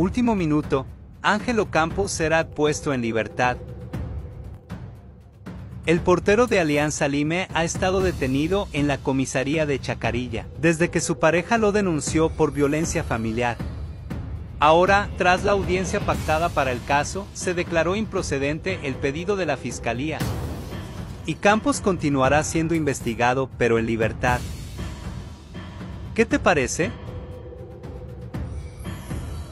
Último minuto, Ángelo Campos será puesto en libertad. El portero de Alianza Lime ha estado detenido en la comisaría de Chacarilla, desde que su pareja lo denunció por violencia familiar. Ahora, tras la audiencia pactada para el caso, se declaró improcedente el pedido de la Fiscalía. Y Campos continuará siendo investigado, pero en libertad. ¿Qué te parece?